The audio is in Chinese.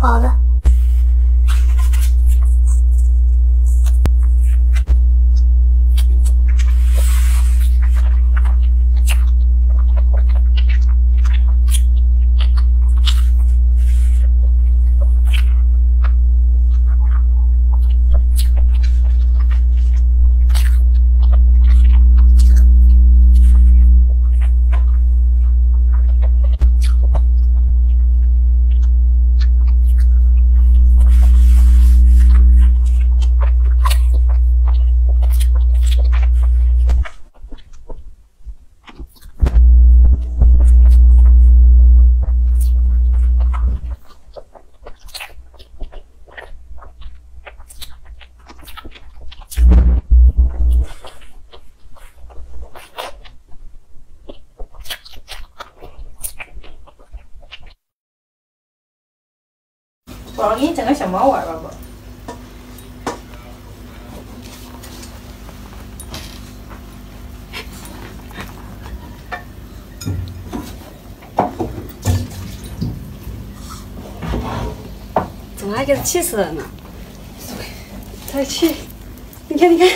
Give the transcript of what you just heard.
好的。宝宝，给你整个小毛碗吧，宝。怎么还给他气死了呢？再气，你看，你看。